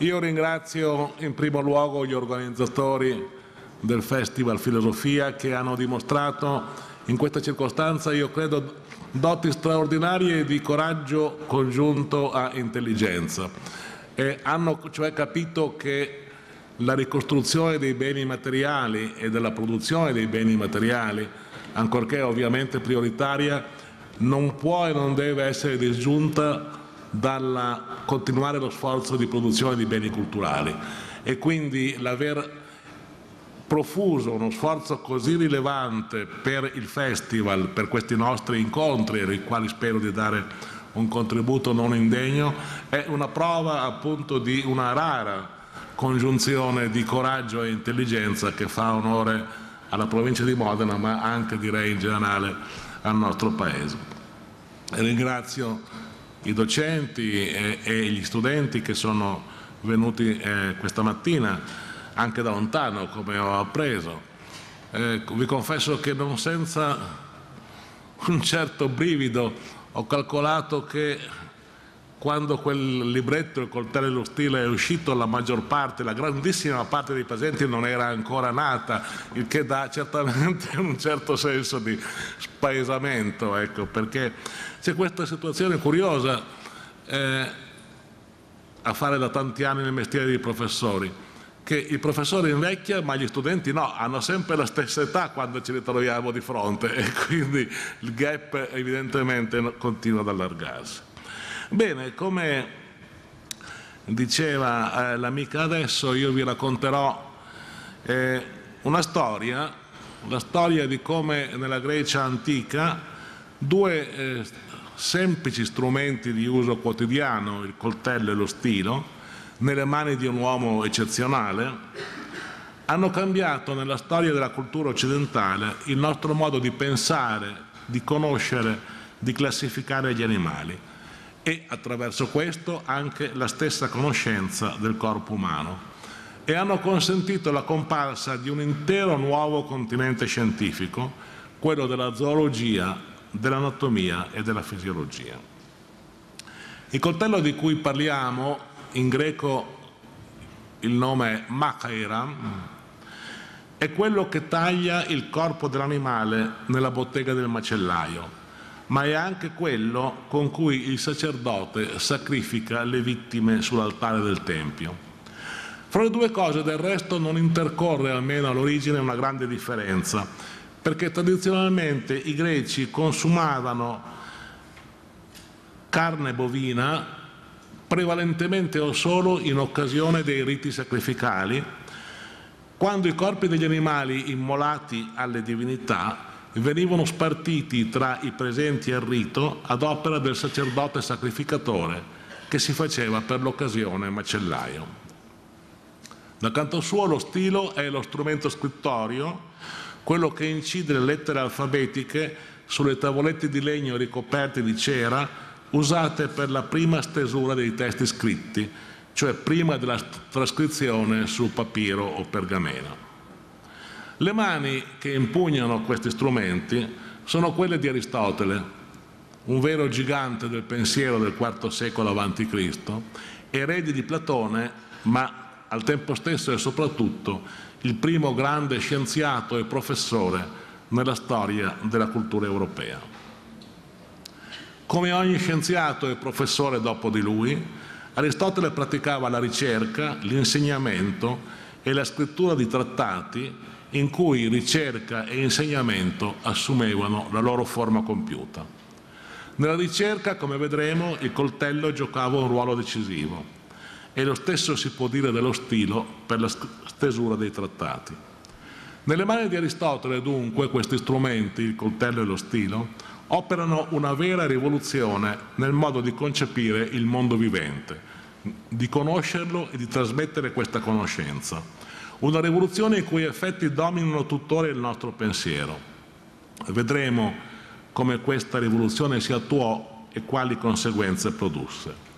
Io ringrazio in primo luogo gli organizzatori del Festival Filosofia che hanno dimostrato in questa circostanza, io credo, doti straordinarie di coraggio congiunto a intelligenza. E hanno cioè capito che la ricostruzione dei beni materiali e della produzione dei beni materiali, ancorché ovviamente prioritaria, non può e non deve essere disgiunta dal continuare lo sforzo di produzione di beni culturali e quindi l'aver profuso uno sforzo così rilevante per il festival, per questi nostri incontri, ai quali spero di dare un contributo non indegno, è una prova appunto di una rara congiunzione di coraggio e intelligenza che fa onore alla provincia di Modena, ma anche direi in generale al nostro Paese. Ringrazio i docenti e, e gli studenti che sono venuti eh, questa mattina anche da lontano come ho appreso. Eh, vi confesso che non senza un certo brivido ho calcolato che quando quel libretto, il coltello e lo stile è uscito, la maggior parte, la grandissima parte dei presenti non era ancora nata, il che dà certamente un certo senso di spaesamento, ecco, perché c'è questa situazione curiosa eh, a fare da tanti anni nel mestiere dei professori, che il professore invecchia ma gli studenti no, hanno sempre la stessa età quando ci ritroviamo di fronte e quindi il gap evidentemente continua ad allargarsi. Bene, come diceva eh, l'amica adesso, io vi racconterò eh, una storia, la storia di come nella Grecia antica due eh, semplici strumenti di uso quotidiano, il coltello e lo stilo, nelle mani di un uomo eccezionale, hanno cambiato nella storia della cultura occidentale il nostro modo di pensare, di conoscere, di classificare gli animali e attraverso questo anche la stessa conoscenza del corpo umano e hanno consentito la comparsa di un intero nuovo continente scientifico, quello della zoologia, dell'anatomia e della fisiologia. Il coltello di cui parliamo, in greco il nome è Makairam, è quello che taglia il corpo dell'animale nella bottega del macellaio ma è anche quello con cui il sacerdote sacrifica le vittime sull'altare del Tempio. Fra le due cose del resto non intercorre almeno all'origine una grande differenza, perché tradizionalmente i greci consumavano carne bovina prevalentemente o solo in occasione dei riti sacrificali, quando i corpi degli animali immolati alle divinità venivano spartiti tra i presenti al rito ad opera del sacerdote sacrificatore che si faceva per l'occasione macellaio. Da canto suo lo stilo è lo strumento scrittorio, quello che incide le lettere alfabetiche sulle tavolette di legno ricoperte di cera usate per la prima stesura dei testi scritti, cioè prima della trascrizione su papiro o pergameno. Le mani che impugnano questi strumenti sono quelle di Aristotele, un vero gigante del pensiero del IV secolo a.C., erede di Platone, ma al tempo stesso e soprattutto il primo grande scienziato e professore nella storia della cultura europea. Come ogni scienziato e professore dopo di lui, Aristotele praticava la ricerca, l'insegnamento e la scrittura di trattati in cui ricerca e insegnamento assumevano la loro forma compiuta. Nella ricerca, come vedremo, il coltello giocava un ruolo decisivo e lo stesso si può dire dello stilo per la stesura dei trattati. Nelle mani di Aristotele, dunque, questi strumenti, il coltello e lo stilo, operano una vera rivoluzione nel modo di concepire il mondo vivente, di conoscerlo e di trasmettere questa conoscenza una rivoluzione i cui effetti dominano tuttora il nostro pensiero. Vedremo come questa rivoluzione si attuò e quali conseguenze produsse.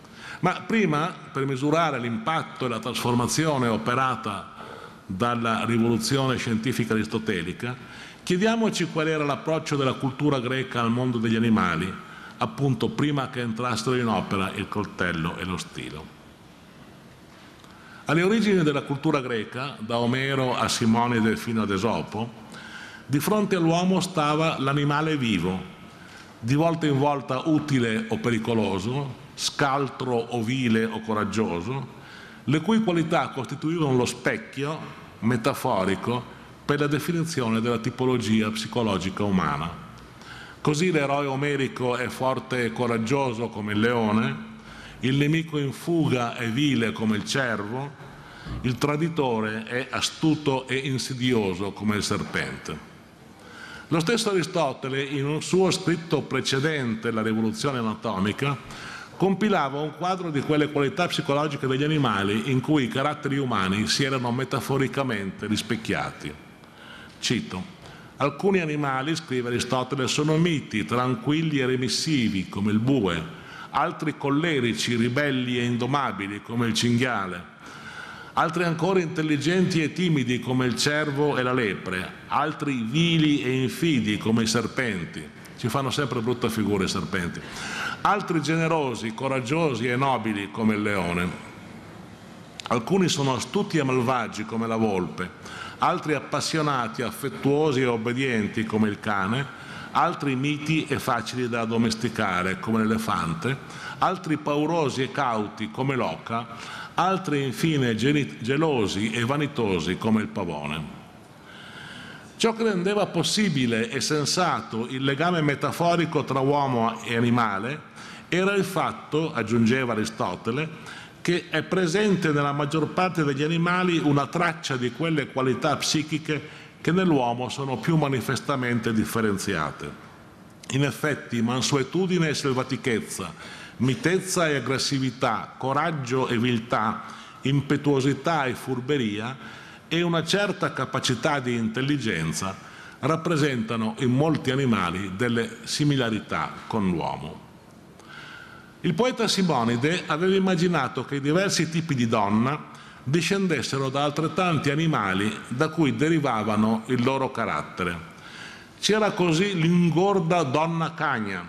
Ma prima, per misurare l'impatto e la trasformazione operata dalla rivoluzione scientifica aristotelica, chiediamoci qual era l'approccio della cultura greca al mondo degli animali, appunto prima che entrassero in opera il coltello e lo stilo. Alle origini della cultura greca, da Omero a Simonide fino ad Esopo, di fronte all'uomo stava l'animale vivo, di volta in volta utile o pericoloso, scaltro o vile o coraggioso, le cui qualità costituivano lo specchio metaforico per la definizione della tipologia psicologica umana. Così l'eroe omerico è forte e coraggioso come il leone, il nemico in fuga è vile come il cervo, il traditore è astuto e insidioso come il serpente. Lo stesso Aristotele, in un suo scritto precedente, La rivoluzione anatomica, compilava un quadro di quelle qualità psicologiche degli animali in cui i caratteri umani si erano metaforicamente rispecchiati. Cito, alcuni animali, scrive Aristotele, sono miti, tranquilli e remissivi, come il bue, altri collerici, ribelli e indomabili come il cinghiale, altri ancora intelligenti e timidi come il cervo e la lepre, altri vili e infidi come i serpenti, ci fanno sempre brutta figura i serpenti, altri generosi, coraggiosi e nobili come il leone. Alcuni sono astuti e malvagi come la volpe, altri appassionati, affettuosi e obbedienti come il cane, altri miti e facili da domesticare come l'elefante, altri paurosi e cauti come l'oca, altri infine gelosi e vanitosi come il pavone. Ciò che rendeva possibile e sensato il legame metaforico tra uomo e animale era il fatto, aggiungeva Aristotele, che è presente nella maggior parte degli animali una traccia di quelle qualità psichiche che nell'uomo sono più manifestamente differenziate. In effetti mansuetudine e selvatichezza, mitezza e aggressività, coraggio e viltà, impetuosità e furberia e una certa capacità di intelligenza rappresentano in molti animali delle similarità con l'uomo. Il poeta Simonide aveva immaginato che i diversi tipi di donna discendessero da altrettanti animali da cui derivavano il loro carattere. C'era così l'ingorda donna cagna,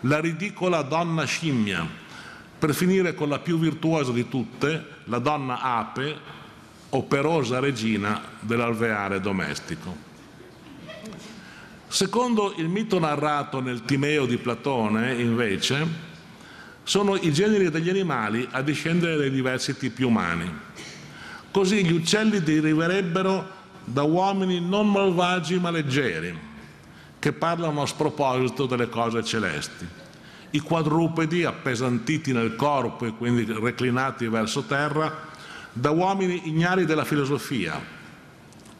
la ridicola donna scimmia, per finire con la più virtuosa di tutte, la donna ape, operosa regina dell'alveare domestico. Secondo il mito narrato nel Timeo di Platone, invece, sono i generi degli animali a discendere dai diversi tipi umani. Così gli uccelli deriverebbero da uomini non malvagi ma leggeri, che parlano a sproposito delle cose celesti. I quadrupedi, appesantiti nel corpo e quindi reclinati verso terra, da uomini ignari della filosofia.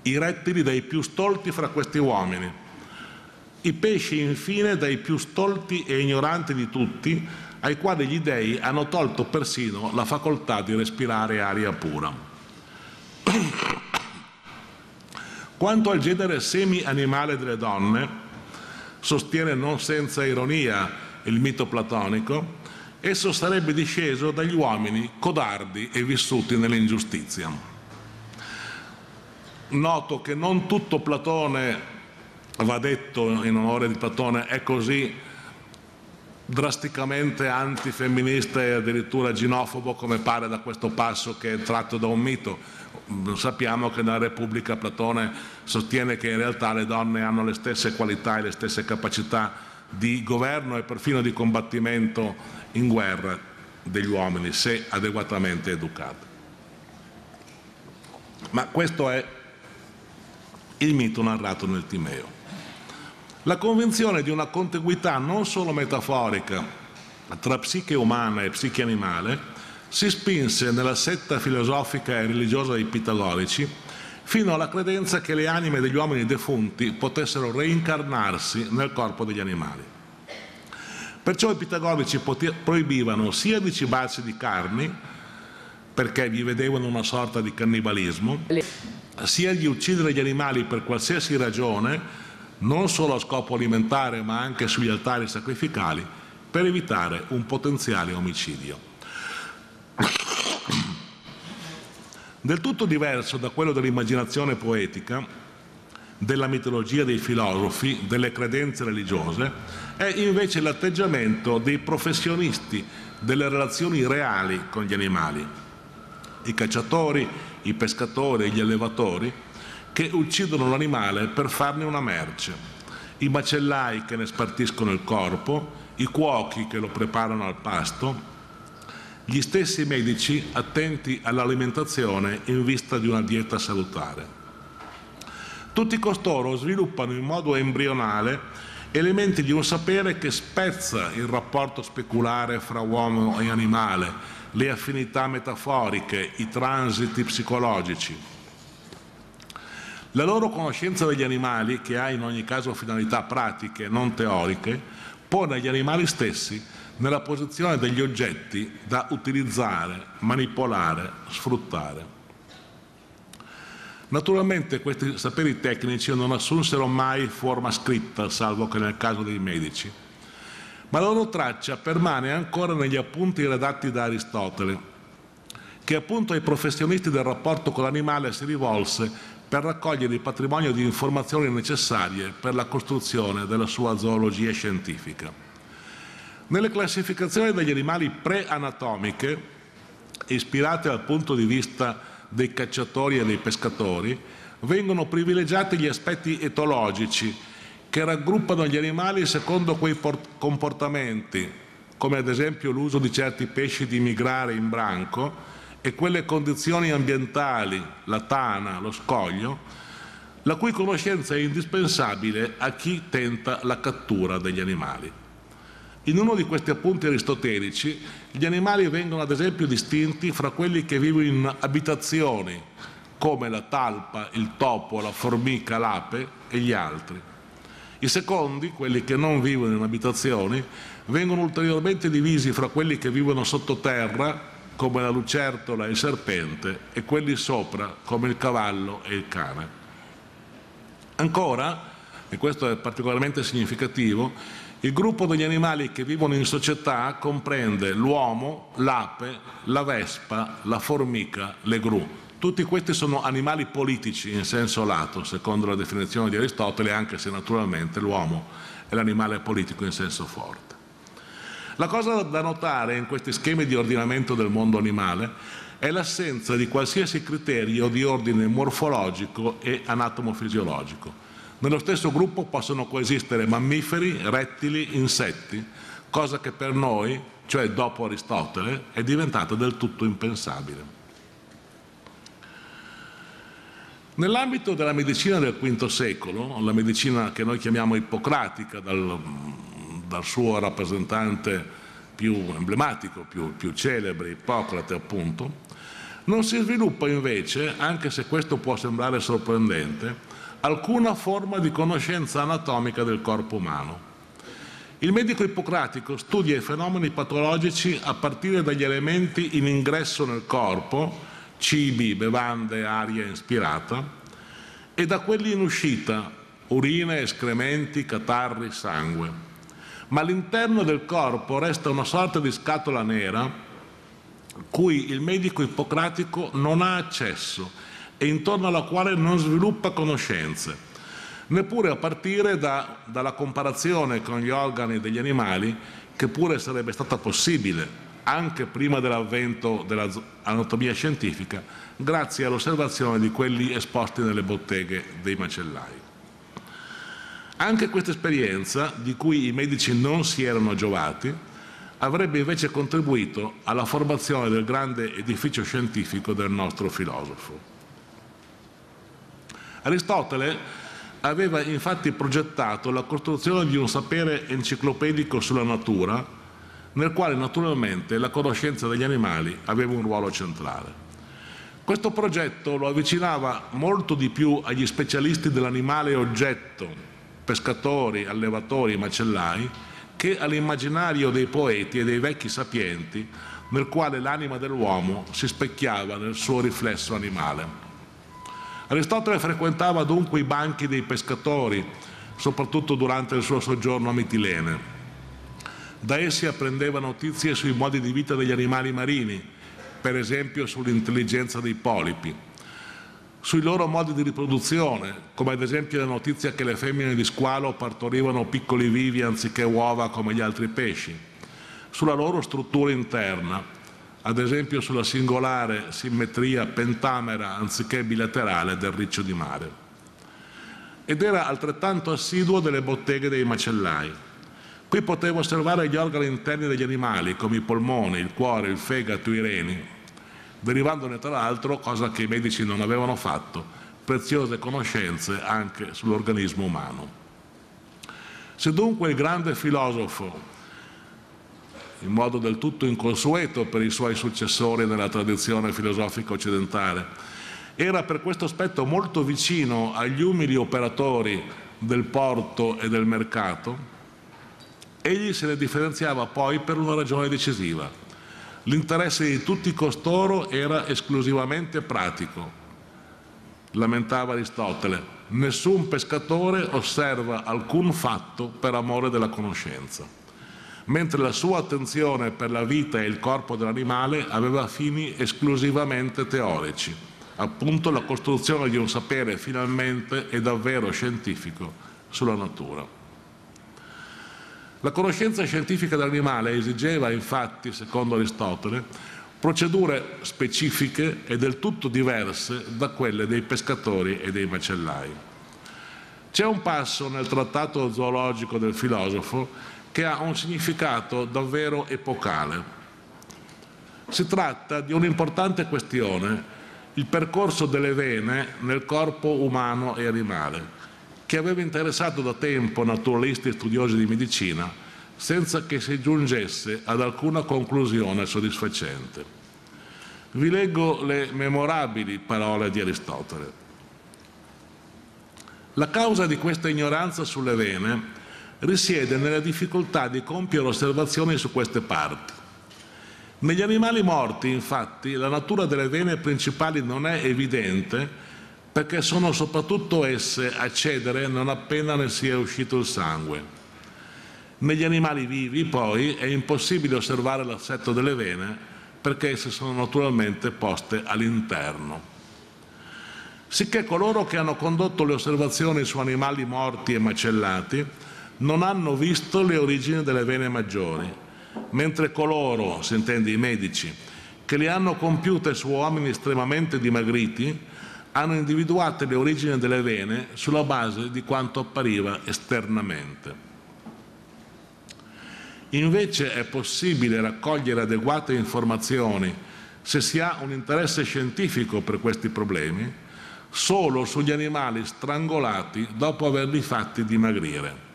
I rettili dai più stolti fra questi uomini. I pesci, infine, dai più stolti e ignoranti di tutti, ai quali gli dei hanno tolto persino la facoltà di respirare aria pura. Quanto al genere semi-animale delle donne, sostiene non senza ironia il mito platonico, esso sarebbe disceso dagli uomini codardi e vissuti nell'ingiustizia. Noto che non tutto Platone, va detto in onore di Platone, è così drasticamente antifemminista e addirittura ginofobo come pare da questo passo che è tratto da un mito. Sappiamo che nella Repubblica Platone sostiene che in realtà le donne hanno le stesse qualità e le stesse capacità di governo e perfino di combattimento in guerra degli uomini, se adeguatamente educate. Ma questo è il mito narrato nel Timeo. La convinzione di una contiguità non solo metaforica tra psiche umana e psiche animale si spinse nella setta filosofica e religiosa dei pitagorici fino alla credenza che le anime degli uomini defunti potessero reincarnarsi nel corpo degli animali. Perciò i pitagorici proibivano sia di cibarsi di carni, perché vi vedevano una sorta di cannibalismo, sia di uccidere gli animali per qualsiasi ragione, non solo a scopo alimentare ma anche sugli altari sacrificali, per evitare un potenziale omicidio. Del tutto diverso da quello dell'immaginazione poetica, della mitologia dei filosofi, delle credenze religiose, è invece l'atteggiamento dei professionisti delle relazioni reali con gli animali. i cacciatori, i pescatori gli allevatori che uccidono l'animale per farne una merce, i macellai che ne spartiscono il corpo, i cuochi che lo preparano al pasto, gli stessi medici attenti all'alimentazione in vista di una dieta salutare. Tutti costoro sviluppano in modo embrionale elementi di un sapere che spezza il rapporto speculare fra uomo e animale, le affinità metaforiche, i transiti psicologici. La loro conoscenza degli animali, che ha in ogni caso finalità pratiche, non teoriche, pone gli animali stessi nella posizione degli oggetti da utilizzare, manipolare, sfruttare. Naturalmente questi saperi tecnici non assunsero mai forma scritta, salvo che nel caso dei medici, ma la loro traccia permane ancora negli appunti redatti da Aristotele, che appunto ai professionisti del rapporto con l'animale si rivolse per raccogliere il patrimonio di informazioni necessarie per la costruzione della sua zoologia scientifica. Nelle classificazioni degli animali pre-anatomiche, ispirate dal punto di vista dei cacciatori e dei pescatori, vengono privilegiati gli aspetti etologici che raggruppano gli animali secondo quei comportamenti, come ad esempio l'uso di certi pesci di migrare in branco e quelle condizioni ambientali, la tana, lo scoglio, la cui conoscenza è indispensabile a chi tenta la cattura degli animali. In uno di questi appunti aristotelici gli animali vengono ad esempio distinti fra quelli che vivono in abitazioni, come la talpa, il topo, la formica, l'ape e gli altri. I secondi, quelli che non vivono in abitazioni, vengono ulteriormente divisi fra quelli che vivono sottoterra, come la lucertola e il serpente, e quelli sopra, come il cavallo e il cane. Ancora, e questo è particolarmente significativo, il gruppo degli animali che vivono in società comprende l'uomo, l'ape, la vespa, la formica, le gru. Tutti questi sono animali politici in senso lato, secondo la definizione di Aristotele, anche se naturalmente l'uomo è l'animale politico in senso forte. La cosa da notare in questi schemi di ordinamento del mondo animale è l'assenza di qualsiasi criterio di ordine morfologico e anatomofisiologico. Nello stesso gruppo possono coesistere mammiferi, rettili, insetti, cosa che per noi, cioè dopo Aristotele, è diventata del tutto impensabile. Nell'ambito della medicina del V secolo, la medicina che noi chiamiamo ippocratica dal, dal suo rappresentante più emblematico, più, più celebre, Ippocrate appunto, non si sviluppa invece, anche se questo può sembrare sorprendente, alcuna forma di conoscenza anatomica del corpo umano. Il medico ippocratico studia i fenomeni patologici a partire dagli elementi in ingresso nel corpo, cibi, bevande, aria inspirata, e da quelli in uscita, urine, escrementi, catarri, sangue. Ma all'interno del corpo resta una sorta di scatola nera cui il medico ippocratico non ha accesso e intorno alla quale non sviluppa conoscenze, neppure a partire da, dalla comparazione con gli organi degli animali, che pure sarebbe stata possibile anche prima dell'avvento dell'anatomia scientifica, grazie all'osservazione di quelli esposti nelle botteghe dei macellai. Anche questa esperienza, di cui i medici non si erano giovati, avrebbe invece contribuito alla formazione del grande edificio scientifico del nostro filosofo. Aristotele aveva infatti progettato la costruzione di un sapere enciclopedico sulla natura, nel quale naturalmente la conoscenza degli animali aveva un ruolo centrale. Questo progetto lo avvicinava molto di più agli specialisti dell'animale oggetto, pescatori, allevatori, macellai, che all'immaginario dei poeti e dei vecchi sapienti, nel quale l'anima dell'uomo si specchiava nel suo riflesso animale. Aristotele frequentava dunque i banchi dei pescatori, soprattutto durante il suo soggiorno a Mitilene. Da essi apprendeva notizie sui modi di vita degli animali marini, per esempio sull'intelligenza dei polipi, sui loro modi di riproduzione, come ad esempio la notizia che le femmine di squalo partorivano piccoli vivi anziché uova come gli altri pesci, sulla loro struttura interna, ad esempio sulla singolare simmetria pentamera anziché bilaterale del riccio di mare. Ed era altrettanto assiduo delle botteghe dei macellai. Qui poteva osservare gli organi interni degli animali, come i polmoni, il cuore, il fegato, i reni, derivandone tra l'altro, cosa che i medici non avevano fatto, preziose conoscenze anche sull'organismo umano. Se dunque il grande filosofo in modo del tutto inconsueto per i suoi successori nella tradizione filosofica occidentale. Era per questo aspetto molto vicino agli umili operatori del porto e del mercato. Egli se ne differenziava poi per una ragione decisiva. L'interesse di tutti costoro era esclusivamente pratico. Lamentava Aristotele, nessun pescatore osserva alcun fatto per amore della conoscenza mentre la sua attenzione per la vita e il corpo dell'animale aveva fini esclusivamente teorici, appunto la costruzione di un sapere finalmente e davvero scientifico sulla natura. La conoscenza scientifica dell'animale esigeva infatti, secondo Aristotele, procedure specifiche e del tutto diverse da quelle dei pescatori e dei macellai. C'è un passo nel trattato zoologico del filosofo che ha un significato davvero epocale. Si tratta di un'importante questione, il percorso delle vene nel corpo umano e animale, che aveva interessato da tempo naturalisti e studiosi di medicina, senza che si giungesse ad alcuna conclusione soddisfacente. Vi leggo le memorabili parole di Aristotele. La causa di questa ignoranza sulle vene risiede nella difficoltà di compiere osservazioni su queste parti. Negli animali morti, infatti, la natura delle vene principali non è evidente perché sono soprattutto esse a cedere non appena ne sia uscito il sangue. Negli animali vivi, poi, è impossibile osservare l'assetto delle vene perché esse sono naturalmente poste all'interno. Sicché coloro che hanno condotto le osservazioni su animali morti e macellati non hanno visto le origini delle vene maggiori, mentre coloro, si intende i medici, che le hanno compiute su uomini estremamente dimagriti, hanno individuato le origini delle vene sulla base di quanto appariva esternamente. Invece è possibile raccogliere adeguate informazioni se si ha un interesse scientifico per questi problemi solo sugli animali strangolati dopo averli fatti dimagrire.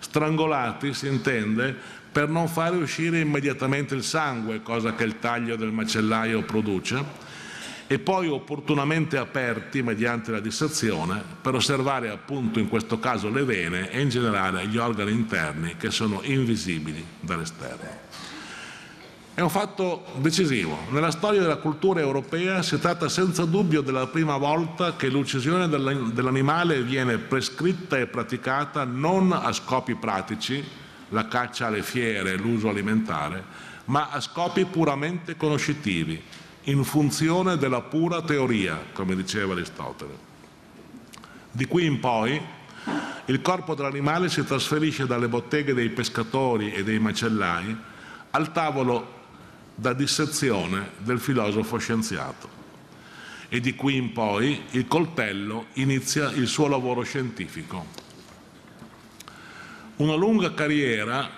Strangolati si intende per non fare uscire immediatamente il sangue, cosa che il taglio del macellaio produce, e poi opportunamente aperti mediante la dissezione per osservare appunto in questo caso le vene e in generale gli organi interni che sono invisibili dall'esterno. È un fatto decisivo. Nella storia della cultura europea si tratta senza dubbio della prima volta che l'uccisione dell'animale viene prescritta e praticata non a scopi pratici, la caccia alle fiere, l'uso alimentare, ma a scopi puramente conoscitivi, in funzione della pura teoria, come diceva Aristotele. Di qui in poi il corpo dell'animale si trasferisce dalle botteghe dei pescatori e dei macellai al tavolo da dissezione del filosofo scienziato. E di qui in poi il coltello inizia il suo lavoro scientifico. Una lunga carriera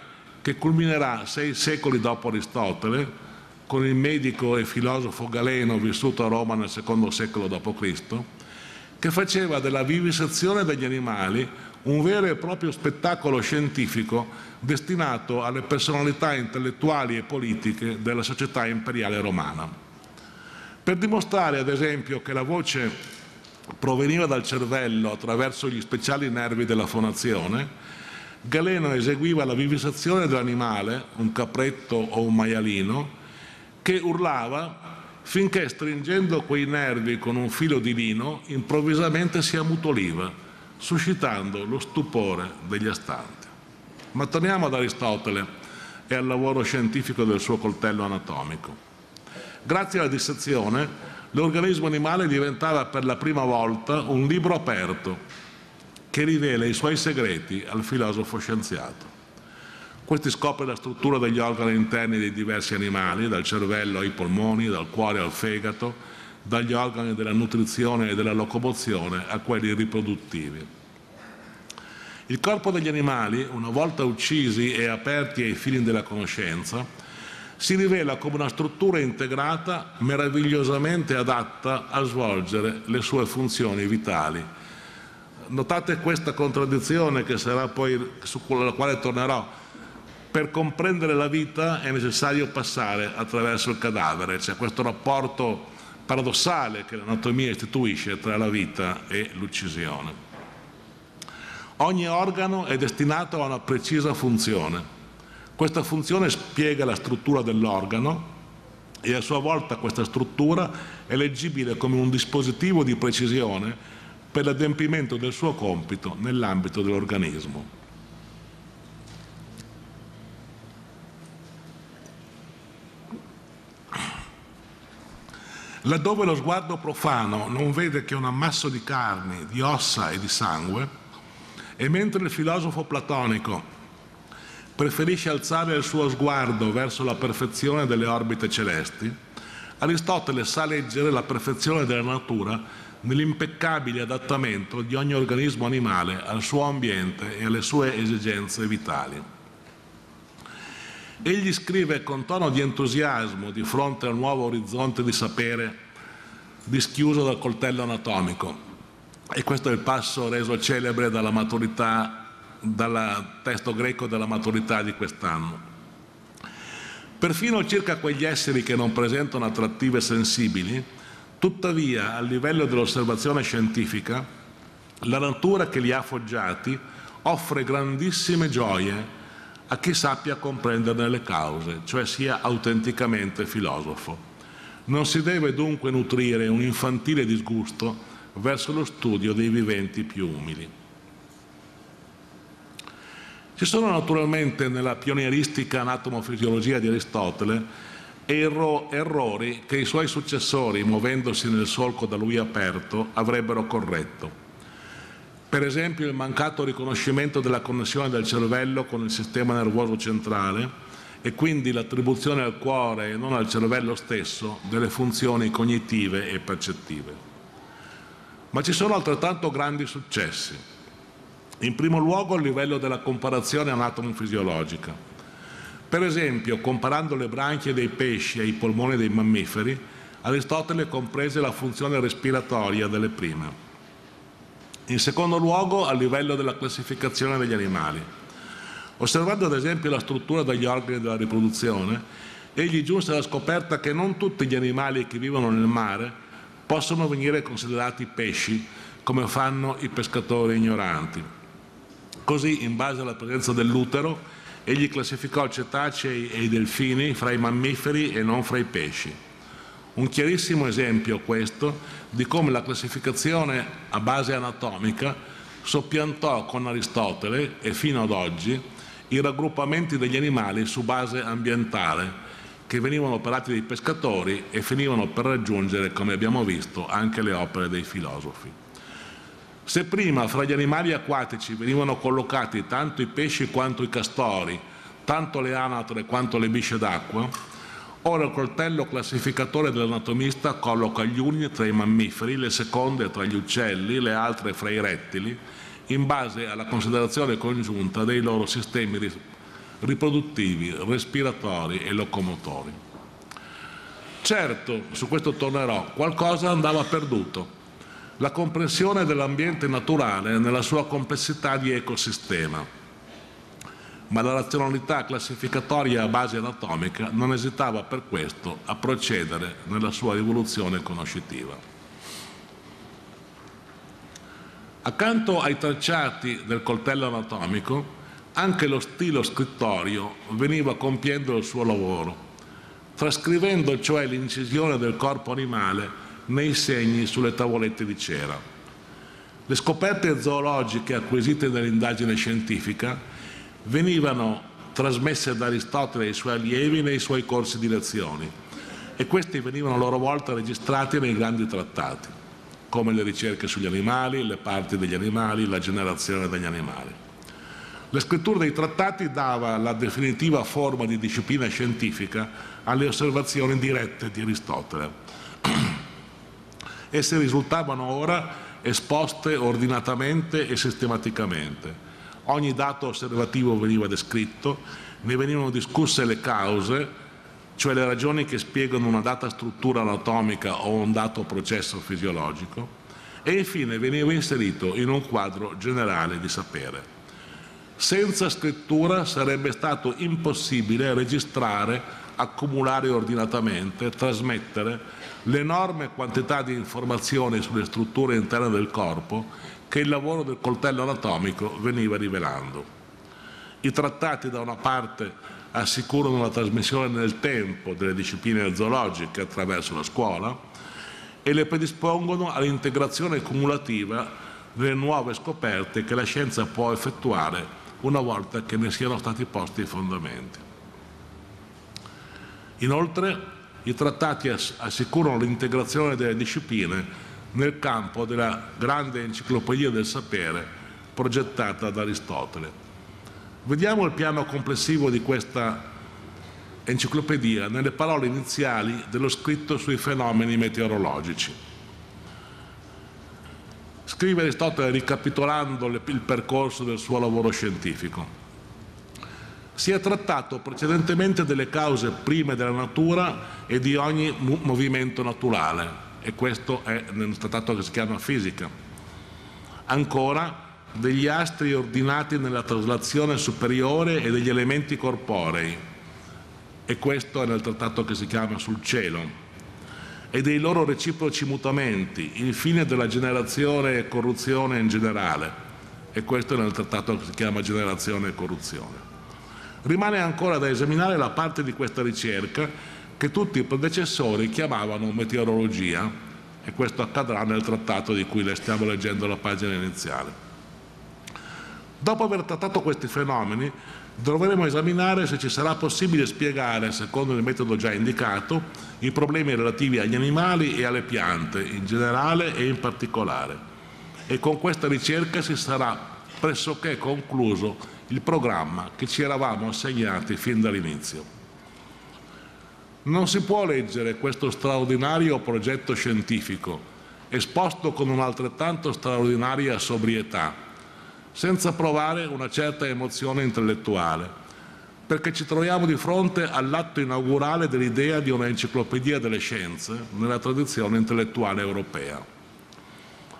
che culminerà sei secoli dopo Aristotele con il medico e filosofo Galeno vissuto a Roma nel secondo secolo d.C., che faceva della vivisezione degli animali un vero e proprio spettacolo scientifico destinato alle personalità intellettuali e politiche della società imperiale romana. Per dimostrare, ad esempio, che la voce proveniva dal cervello attraverso gli speciali nervi della fonazione, Galeno eseguiva la vivisazione dell'animale, un capretto o un maialino, che urlava finché stringendo quei nervi con un filo di lino improvvisamente si ammutoliva suscitando lo stupore degli astanti. Ma torniamo ad Aristotele e al lavoro scientifico del suo coltello anatomico. Grazie alla dissezione, l'organismo animale diventava per la prima volta un libro aperto che rivela i suoi segreti al filosofo scienziato. Questi scopre la struttura degli organi interni dei diversi animali, dal cervello ai polmoni, dal cuore al fegato, dagli organi della nutrizione e della locomozione a quelli riproduttivi. Il corpo degli animali, una volta uccisi e aperti ai fini della conoscenza, si rivela come una struttura integrata meravigliosamente adatta a svolgere le sue funzioni vitali. Notate questa contraddizione che sarà poi su quale tornerò. Per comprendere la vita è necessario passare attraverso il cadavere, c'è questo rapporto paradossale che l'anatomia istituisce tra la vita e l'uccisione. Ogni organo è destinato a una precisa funzione. Questa funzione spiega la struttura dell'organo e a sua volta questa struttura è leggibile come un dispositivo di precisione per l'adempimento del suo compito nell'ambito dell'organismo. Laddove lo sguardo profano non vede che un ammasso di carni, di ossa e di sangue, e mentre il filosofo platonico preferisce alzare il suo sguardo verso la perfezione delle orbite celesti, Aristotele sa leggere la perfezione della natura nell'impeccabile adattamento di ogni organismo animale al suo ambiente e alle sue esigenze vitali. Egli scrive con tono di entusiasmo di fronte al nuovo orizzonte di sapere dischiuso dal coltello anatomico, e questo è il passo reso celebre dalla maturità, dal testo greco della maturità di quest'anno. Perfino circa quegli esseri che non presentano attrattive sensibili, tuttavia a livello dell'osservazione scientifica, la natura che li ha foggiati offre grandissime gioie a chi sappia comprenderne le cause, cioè sia autenticamente filosofo. Non si deve dunque nutrire un infantile disgusto verso lo studio dei viventi più umili. Ci sono naturalmente nella pionieristica anatomofisiologia di Aristotele erro, errori che i suoi successori, muovendosi nel solco da lui aperto, avrebbero corretto. Per esempio il mancato riconoscimento della connessione del cervello con il sistema nervoso centrale e quindi l'attribuzione al cuore e non al cervello stesso delle funzioni cognitive e percettive. Ma ci sono altrettanto grandi successi. In primo luogo a livello della comparazione anatomofisiologica. Per esempio, comparando le branchie dei pesci ai polmoni dei mammiferi, Aristotele comprese la funzione respiratoria delle prime. In secondo luogo, a livello della classificazione degli animali. Osservando ad esempio la struttura degli organi della riproduzione, egli giunse alla scoperta che non tutti gli animali che vivono nel mare possono venire considerati pesci come fanno i pescatori ignoranti. Così, in base alla presenza dell'utero, egli classificò i cetacei e i delfini fra i mammiferi e non fra i pesci. Un chiarissimo esempio questo di come la classificazione a base anatomica soppiantò con Aristotele e fino ad oggi i raggruppamenti degli animali su base ambientale che venivano operati dai pescatori e finivano per raggiungere, come abbiamo visto, anche le opere dei filosofi. Se prima fra gli animali acquatici venivano collocati tanto i pesci quanto i castori, tanto le anatre quanto le bisce d'acqua, ora il coltello classificatore dell'anatomista colloca gli uni tra i mammiferi, le seconde tra gli uccelli, le altre fra i rettili, in base alla considerazione congiunta dei loro sistemi riproduttivi, respiratori e locomotori. Certo, su questo tornerò, qualcosa andava perduto. La comprensione dell'ambiente naturale nella sua complessità di ecosistema. Ma la razionalità classificatoria a base anatomica non esitava per questo a procedere nella sua rivoluzione conoscitiva. Accanto ai tracciati del coltello anatomico anche lo stilo scrittorio veniva compiendo il suo lavoro, trascrivendo cioè l'incisione del corpo animale nei segni sulle tavolette di cera. Le scoperte zoologiche acquisite nell'indagine scientifica venivano trasmesse da Aristotele ai suoi allievi nei suoi corsi di lezioni e questi venivano a loro volta registrati nei grandi trattati, come le ricerche sugli animali, le parti degli animali, la generazione degli animali. La scrittura dei trattati dava la definitiva forma di disciplina scientifica alle osservazioni dirette di Aristotele. Esse risultavano ora esposte ordinatamente e sistematicamente. Ogni dato osservativo veniva descritto, ne venivano discusse le cause, cioè le ragioni che spiegano una data struttura anatomica o un dato processo fisiologico, e infine veniva inserito in un quadro generale di sapere. Senza scrittura sarebbe stato impossibile registrare, accumulare ordinatamente, trasmettere l'enorme quantità di informazioni sulle strutture interne del corpo che il lavoro del coltello anatomico veniva rivelando. I trattati da una parte assicurano la trasmissione nel tempo delle discipline zoologiche attraverso la scuola e le predispongono all'integrazione cumulativa delle nuove scoperte che la scienza può effettuare una volta che ne siano stati posti i fondamenti. Inoltre i trattati assicurano l'integrazione delle discipline nel campo della grande enciclopedia del sapere progettata da Aristotele. Vediamo il piano complessivo di questa enciclopedia nelle parole iniziali dello scritto sui fenomeni meteorologici. Scrive Aristotele ricapitolando il percorso del suo lavoro scientifico si è trattato precedentemente delle cause prime della natura e di ogni movimento naturale e questo è nel trattato che si chiama fisica. Ancora degli astri ordinati nella traslazione superiore e degli elementi corporei e questo è nel trattato che si chiama sul cielo e dei loro reciproci mutamenti, infine della generazione e corruzione in generale e questo è nel trattato che si chiama generazione e corruzione. Rimane ancora da esaminare la parte di questa ricerca che tutti i predecessori chiamavano meteorologia e questo accadrà nel trattato di cui le stiamo leggendo la pagina iniziale. Dopo aver trattato questi fenomeni dovremo esaminare se ci sarà possibile spiegare, secondo il metodo già indicato, i problemi relativi agli animali e alle piante in generale e in particolare. E con questa ricerca si sarà pressoché concluso il programma che ci eravamo assegnati fin dall'inizio. Non si può leggere questo straordinario progetto scientifico, esposto con un'altrettanto straordinaria sobrietà, senza provare una certa emozione intellettuale, perché ci troviamo di fronte all'atto inaugurale dell'idea di una enciclopedia delle scienze nella tradizione intellettuale europea.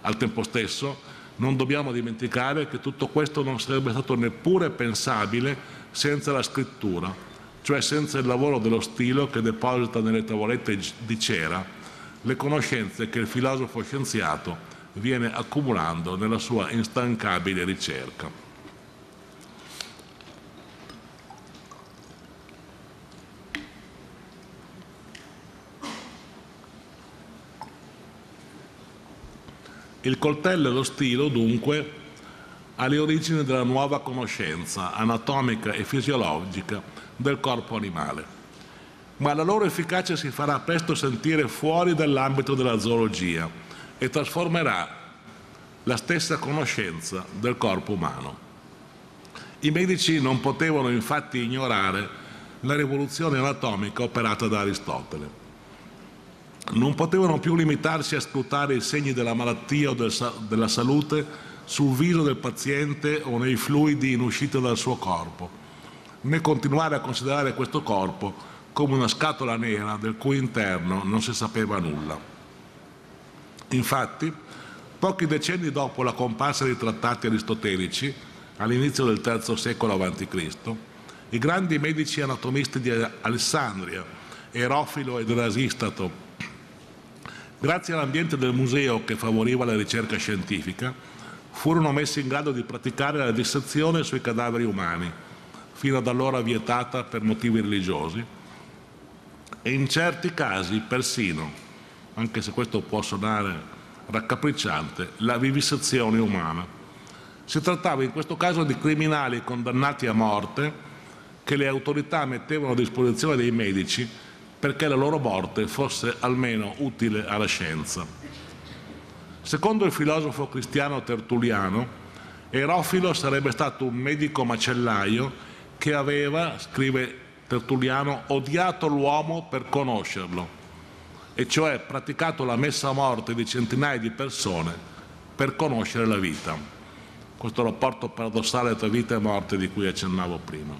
Al tempo stesso, non dobbiamo dimenticare che tutto questo non sarebbe stato neppure pensabile senza la scrittura, cioè senza il lavoro dello stilo che deposita nelle tavolette di cera le conoscenze che il filosofo scienziato viene accumulando nella sua instancabile ricerca. Il coltello e lo stilo, dunque, ha le origini della nuova conoscenza anatomica e fisiologica del corpo animale, ma la loro efficacia si farà presto sentire fuori dall'ambito della zoologia e trasformerà la stessa conoscenza del corpo umano. I medici non potevano infatti ignorare la rivoluzione anatomica operata da Aristotele non potevano più limitarsi a scrutare i segni della malattia o del, della salute sul viso del paziente o nei fluidi in uscita dal suo corpo, né continuare a considerare questo corpo come una scatola nera del cui interno non si sapeva nulla. Infatti, pochi decenni dopo la comparsa dei trattati aristotelici, all'inizio del III secolo a.C., i grandi medici anatomisti di Alessandria, Erofilo ed Erasistato, Grazie all'ambiente del museo che favoriva la ricerca scientifica, furono messi in grado di praticare la dissezione sui cadaveri umani, fino ad allora vietata per motivi religiosi, e in certi casi persino, anche se questo può suonare raccapricciante, la vivisezione umana. Si trattava in questo caso di criminali condannati a morte che le autorità mettevano a disposizione dei medici perché la loro morte fosse almeno utile alla scienza. Secondo il filosofo cristiano Tertulliano, Erofilo sarebbe stato un medico macellaio che aveva, scrive Tertulliano, odiato l'uomo per conoscerlo, e cioè praticato la messa a morte di centinaia di persone per conoscere la vita. Questo rapporto paradossale tra vita e morte di cui accennavo prima.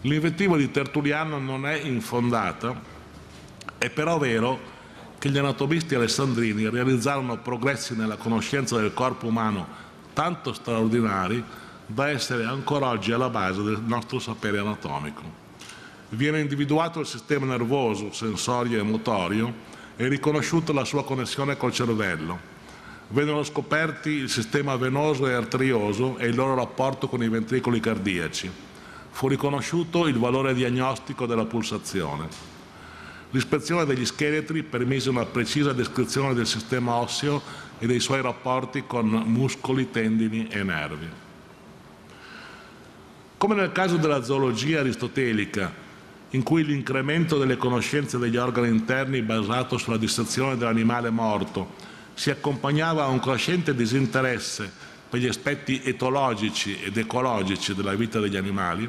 L'invettiva di Tertulliano non è infondata, è però vero che gli anatomisti alessandrini realizzarono progressi nella conoscenza del corpo umano tanto straordinari da essere ancora oggi alla base del nostro sapere anatomico. Viene individuato il sistema nervoso, sensorio e motorio e riconosciuta la sua connessione col cervello. Vennero scoperti il sistema venoso e arterioso e il loro rapporto con i ventricoli cardiaci. Fu riconosciuto il valore diagnostico della pulsazione. L'ispezione degli scheletri permise una precisa descrizione del sistema osseo e dei suoi rapporti con muscoli, tendini e nervi. Come nel caso della zoologia aristotelica, in cui l'incremento delle conoscenze degli organi interni basato sulla dissezione dell'animale morto si accompagnava a un crescente disinteresse per gli aspetti etologici ed ecologici della vita degli animali,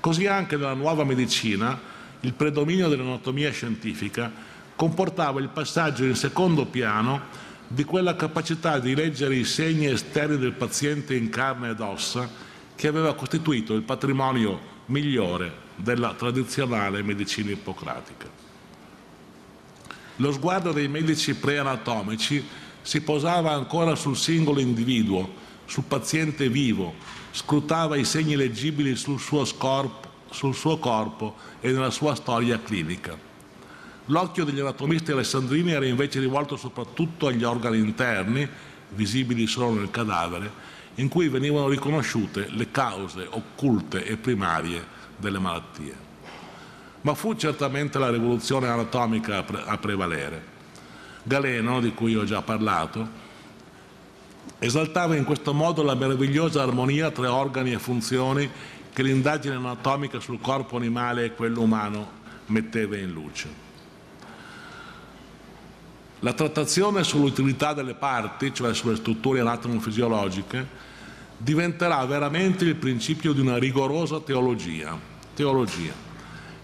così anche nella nuova medicina il predominio dell'anatomia scientifica comportava il passaggio in secondo piano di quella capacità di leggere i segni esterni del paziente in carne ed ossa che aveva costituito il patrimonio migliore della tradizionale medicina ippocratica. Lo sguardo dei medici preanatomici si posava ancora sul singolo individuo, sul paziente vivo, scrutava i segni leggibili sul suo, scorpo, sul suo corpo e nella sua storia clinica. L'occhio degli anatomisti alessandrini era invece rivolto soprattutto agli organi interni, visibili solo nel cadavere, in cui venivano riconosciute le cause occulte e primarie delle malattie. Ma fu certamente la rivoluzione anatomica a prevalere. Galeno, di cui ho già parlato, esaltava in questo modo la meravigliosa armonia tra organi e funzioni che l'indagine anatomica sul corpo animale e quello umano metteva in luce. La trattazione sull'utilità delle parti, cioè sulle strutture anatomofisiologiche, diventerà veramente il principio di una rigorosa teologia, teologia,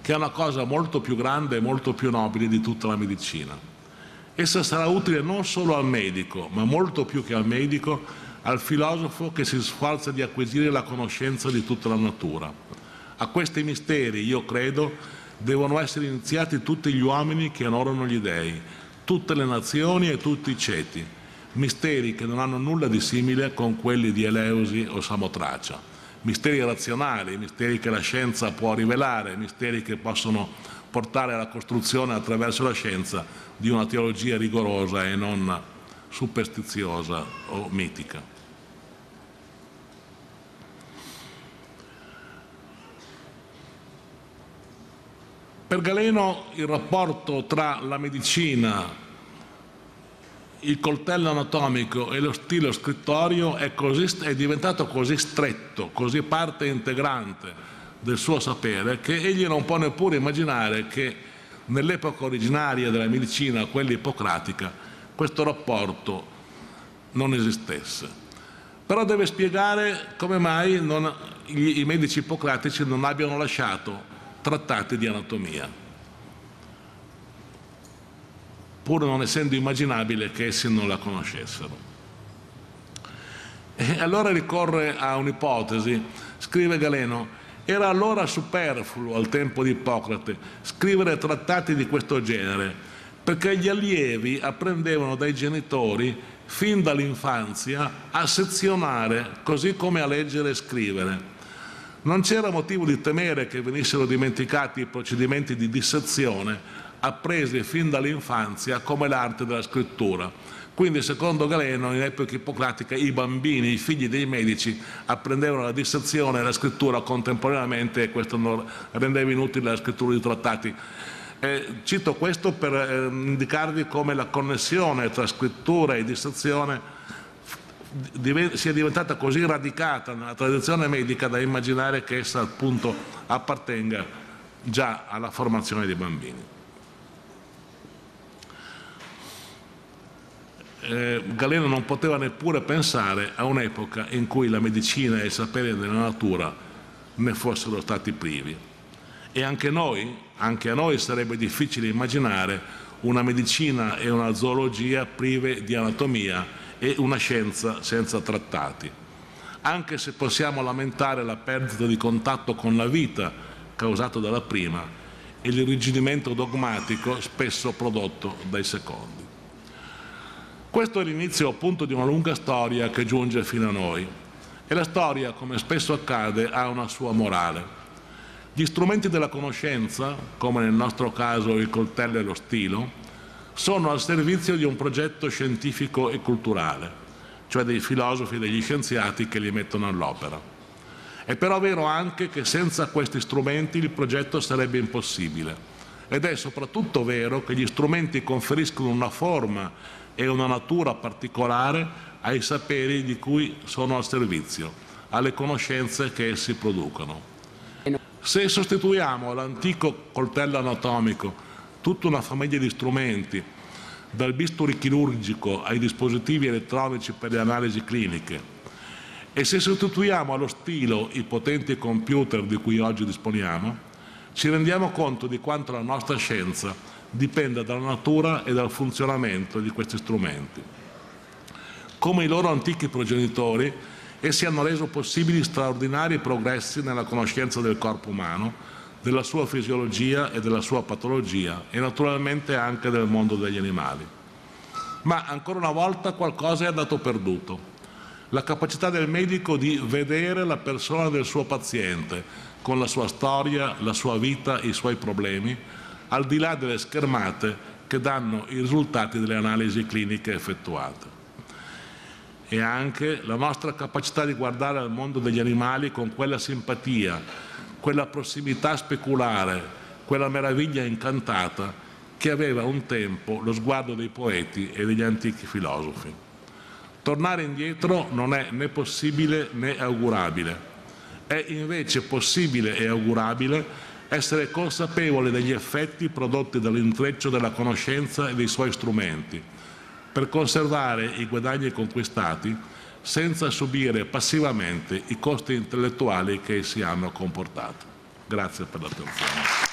che è una cosa molto più grande e molto più nobile di tutta la medicina. Essa sarà utile non solo al medico, ma molto più che al medico, al filosofo che si sforza di acquisire la conoscenza di tutta la natura. A questi misteri, io credo, devono essere iniziati tutti gli uomini che onorano gli dèi, tutte le nazioni e tutti i ceti, misteri che non hanno nulla di simile con quelli di Eleusi o Samotracia, misteri razionali, misteri che la scienza può rivelare, misteri che possono portare alla costruzione attraverso la scienza di una teologia rigorosa e non superstiziosa o mitica. Per Galeno il rapporto tra la medicina, il coltello anatomico e lo stile scrittorio è, così, è diventato così stretto, così parte integrante del suo sapere, che egli non può neppure immaginare che nell'epoca originaria della medicina, quella ippocratica, questo rapporto non esistesse. Però deve spiegare come mai non, i, i medici ippocratici non abbiano lasciato trattati di anatomia, pur non essendo immaginabile che essi non la conoscessero. E allora ricorre a un'ipotesi, scrive Galeno, era allora superfluo al tempo di Ippocrate scrivere trattati di questo genere, perché gli allievi apprendevano dai genitori fin dall'infanzia a sezionare, così come a leggere e scrivere. Non c'era motivo di temere che venissero dimenticati i procedimenti di dissezione appresi fin dall'infanzia come l'arte della scrittura. Quindi, secondo Galeno, in epoca ippocratica i bambini, i figli dei medici, apprendevano la dissezione e la scrittura contemporaneamente e questo rendeva inutile la scrittura di trattati. Eh, cito questo per eh, indicarvi come la connessione tra scrittura e dissezione sia diventata così radicata nella tradizione medica da immaginare che essa appunto appartenga già alla formazione dei bambini. eh, Galeno non poteva neppure pensare a un'epoca in cui la medicina e il sapere della natura ne fossero stati privi. E anche noi, anche a noi sarebbe difficile immaginare una medicina e una zoologia prive di anatomia e una scienza senza trattati. Anche se possiamo lamentare la perdita di contatto con la vita causato dalla prima e l'irrigidimento dogmatico spesso prodotto dai secondi. Questo è l'inizio appunto di una lunga storia che giunge fino a noi e la storia, come spesso accade, ha una sua morale. Gli strumenti della conoscenza, come nel nostro caso il coltello e lo stilo, sono al servizio di un progetto scientifico e culturale, cioè dei filosofi e degli scienziati che li mettono all'opera. È però vero anche che senza questi strumenti il progetto sarebbe impossibile ed è soprattutto vero che gli strumenti conferiscono una forma e una natura particolare ai saperi di cui sono al servizio, alle conoscenze che essi producono. Se sostituiamo all'antico coltello anatomico tutta una famiglia di strumenti, dal bisturi chirurgico ai dispositivi elettronici per le analisi cliniche, e se sostituiamo allo stilo i potenti computer di cui oggi disponiamo, ci rendiamo conto di quanto la nostra scienza dipenda dalla natura e dal funzionamento di questi strumenti. Come i loro antichi progenitori, Essi hanno reso possibili straordinari progressi nella conoscenza del corpo umano, della sua fisiologia e della sua patologia e naturalmente anche del mondo degli animali. Ma ancora una volta qualcosa è andato perduto. La capacità del medico di vedere la persona del suo paziente con la sua storia, la sua vita, i suoi problemi, al di là delle schermate che danno i risultati delle analisi cliniche effettuate e anche la nostra capacità di guardare al mondo degli animali con quella simpatia, quella prossimità speculare, quella meraviglia incantata che aveva un tempo lo sguardo dei poeti e degli antichi filosofi. Tornare indietro non è né possibile né augurabile. È invece possibile e augurabile essere consapevole degli effetti prodotti dall'intreccio della conoscenza e dei suoi strumenti, per conservare i guadagni conquistati senza subire passivamente i costi intellettuali che essi hanno comportato. Grazie per l'attenzione.